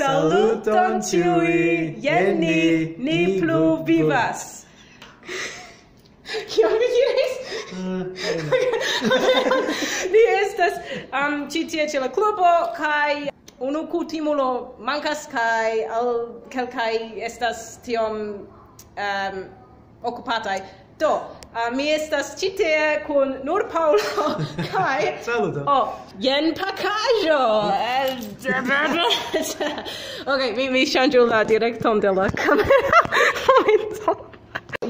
Saluton ciui, jen ni, ni plu vivas. Kio mi diris? Ni estas um, ci tie ce la clubo, kai unu cutimulo mancas, kai al kelkai estas tiom um, occupatai. Do, Uh, mi estas ĉi tie kun nur Paulo kaj Saluto. Oh, jen pakaĵo. ok, mi mi ŝanĝu la direkton de la kamero.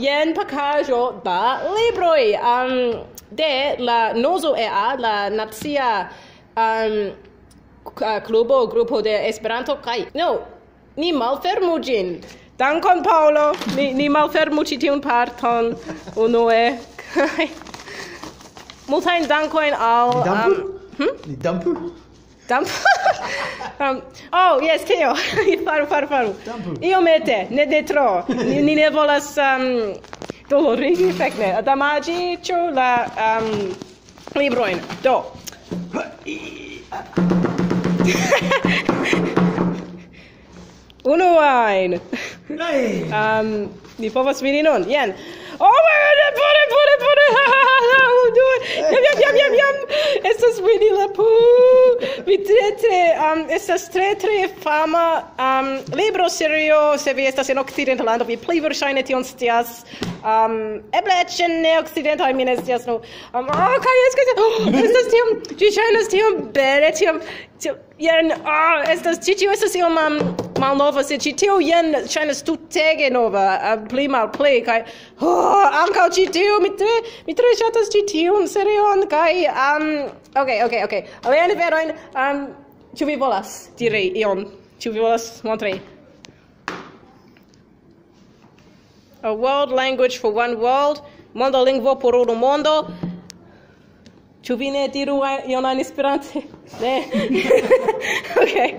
jen pakaĵo da libroj um, de la Nozo EA, la nacia um, klubo grupo de Esperanto kaj no, ni malfermu ĝin. Dankon Paolo, ni, ni malfermu ci tiun parton unue. Kaj multajn dankoin al... Dampu? Um, hm? Ni dampu? Dampu? um, oh, yes, keo. faru, faru, faru. Dampu. Iomete, ne de tro. ni, ni ne volas um, dolorigi, fek ne, damagi ciu, la um, libroin. Do. Uno wine. um, before was really on, yeah. Oh my God, put it, put it, put it. um, estas tre, tre fama um, libro serio, se vi estas en Occidenta lando, vi pli verŝajne tion scias. Um, eble eĉ en neokcidenta, mi ne scias nu. Um, oh, kaj estas, oh, estas tiom, ĝi ŝajnas tiom bele, tiom, tiom, jen, oh, estas, ĉi tio estas iom um, malnova, se ĉi tio jen ŝajnas tutege nova, uh, pli malpli, kaj, oh, ankaŭ ĉi tio, mi tre, mi tre ŝatas ĉi tiun serion, kaj, um, ok, ok, ok, aliajn verojn, um, Ĉu vi volas diri ion? Ĉu vi volas montri? A world language for one world, mondo lingvo por unu mondo. Ĉu vi ne diru ion en Esperante? Ne. okay.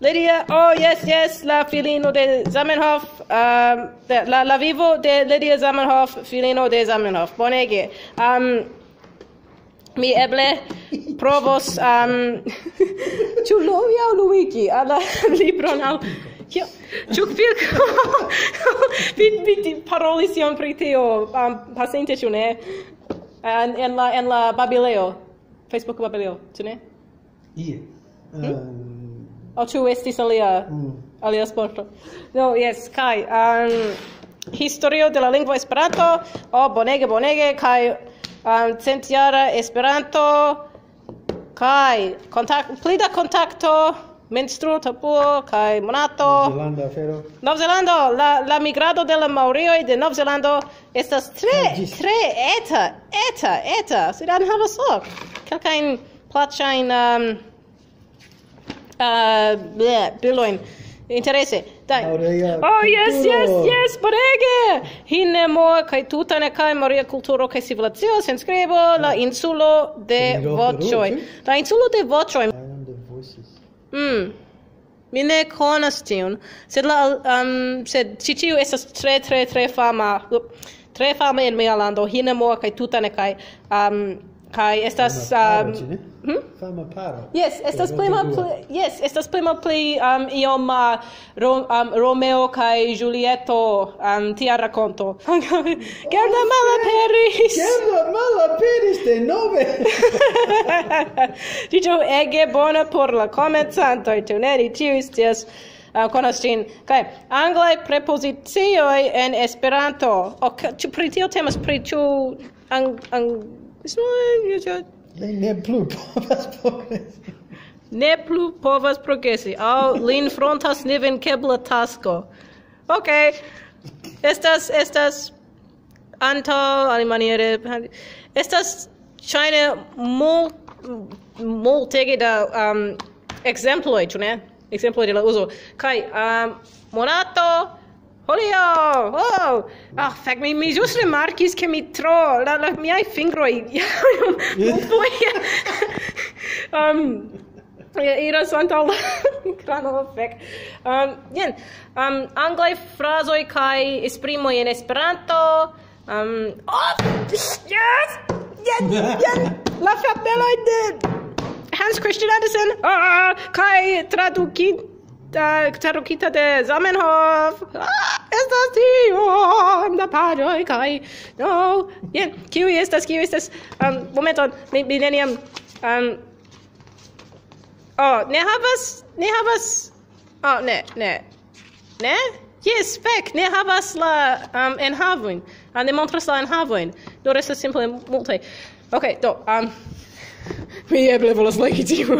Lydia, oh yes, yes, la filino de Zamenhof, um, la, la vivo de Lydia Zamenhof, filino de Zamenhof. Bonege. Um, mi eble provos um, ĉu Lovia aŭ luigi alla libron aŭ Kio? Ĉu vi vi vi parolis iom pri tio um, pasinte ĉu ne? En, en la en la Babileo. Facebook Babileo, ĉu ne? Ie. Yeah. Um... O ĉu estis alia mm. alia sporto? No, yes, kai. um, historio de la lingvo Esperanto. Oh, bonege, bonege, kai um, centiara Esperanto kai kontakto pli da kontakto menstruo tapuo kai monato. Novzelanda afero. Novzelando la la migrado de la Maorioj de Novzelando estas tre tre eta eta eta. Sudan havas ok. Kelkajn plaĉajn um, uh, bilojn interese. Dai. Oh, yes, yes, yes, bonege! Hinemo kai tuta nekaj Maria kulturo kaj civilizacio senskrebo la insulo de voĉoj. La insulo de voĉoj. Mm. Mi ne konas tiun, sed la um, sed ci tiu estas tre tre tre fama tre fama en mia lando Hinemo kai tuta nekaj um, kai estas um hm? fama paro. Yes estas plema yes estas plema play um iom uh, Ro, um, Romeo kai Julieto um tia peris. Gerda malaperis! Gerda malaperis de nove. Dijo ege bona por la komencanto tu ne? Riccius ties uh, konas ĝin. Kaj anglaj prepozicioj en Esperanto. Ok ĉu pri tio temas pri ĉu ang, ang Ne plu povas progresi. Ne plu povas progresi. Aŭ lin frontas nevenkebla tasko. Ok. Estas, estas antaŭ alimaniere. Estas ŝajne mul, multege da um, ekzemploj, ĉu ne? Ekzemploj de la uzo. Kaj um, monato, Holio ho, oh, Ah, oh, oh fac, mi, mi just remarcis che mi tro, la, la miai fingroi, un po' um, iras antaŭ la krano fek. Um, jen, um, anglaj frazoj kaj esprimoj en Esperanto. Um, oh, yes! Jen, jen, la fabeloj de Hans Christian Andersen ah, Kai kaj tradukita, uh, tradukita de Zamenhof. Ah! estas tio da paĝoj kai. No jen kiu estas kiu estas? Um, momenton mi, mi neniam um, oh ne havas ne havas oh ne ne ne? Yes, fek, ne havas la um, enhavojn, uh, ne montras la enhavojn, do restas simple multe. Ok, do, um, mi eble volas legi tiu.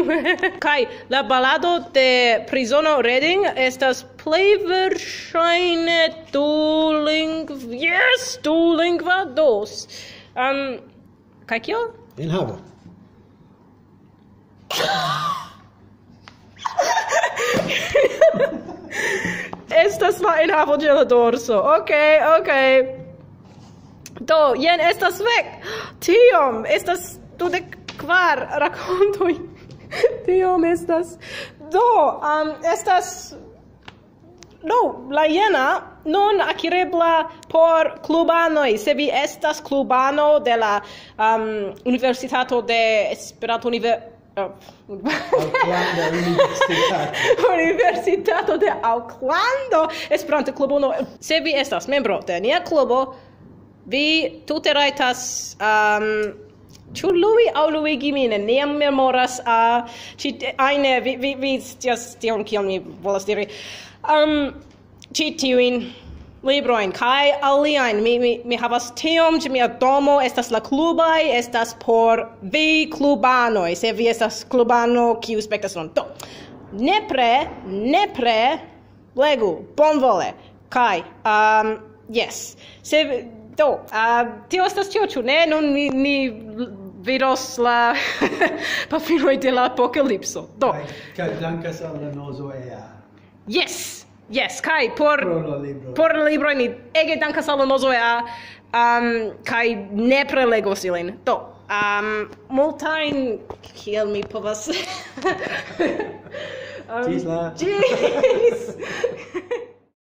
Kaj la balado de Prizono Reading estas plej verŝajne dulingva, yes, dulingva dos. Um, kaj kio? Enhavo. estas la enhavo de la dorso. ok okay. Okay. Do, jen estas vek. Tiom, estas dudek kvar rakontoj tiom estas do um, estas No, la jena non akirebla por clubanoj. Se vi estas clubano de la um, Universitato de Esperanto Univer... Oh. Universitato de Auclando Esperanto Klubo. No. Se vi estas membro de nia klubo, vi tute rajtas um, Ĉu lui aŭ luigi min? Neniam memoras a uh, ĉi ajne vi vi vi scias tion kion mi volas diri. Um ĉi tiujn libroin, kaj aliajn mi mi mi havas tiom ĉe mia domo estas la klubai estas por vi klubano se vi estas klubano kiu spektas non do nepre nepre legu bonvole. Kai um yes se do uh, tio estas tio ĉu ne? Nun ni ni vidos la pafinoi de la apokalipso. Do. Kai dankas al la nozo ea. Yes. Yes, kai por libro. por la libro ni ege dankas al la nozo ea. Um kai ne prelegos ilin. Do. Um multain kiel mi povas. um, Gisla. Gis.